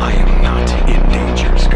I am not in danger.